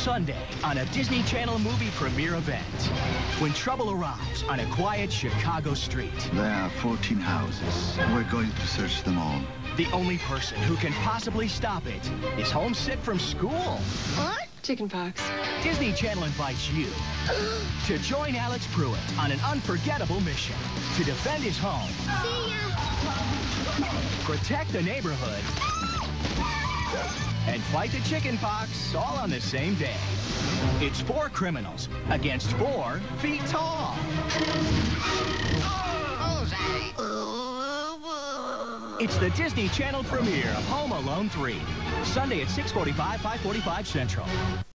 Sunday on a Disney Channel movie premiere event. When trouble arrives on a quiet Chicago street. There are 14 houses. We're going to search them all. The only person who can possibly stop it is homesick from school. What? Chickenpox. Disney Channel invites you to join Alex Pruitt on an unforgettable mission to defend his home, See ya. protect the neighborhood, fight the chicken pox all on the same day. It's four criminals against four feet tall. It's the Disney Channel premiere of Home Alone 3. Sunday at 645, 545 Central.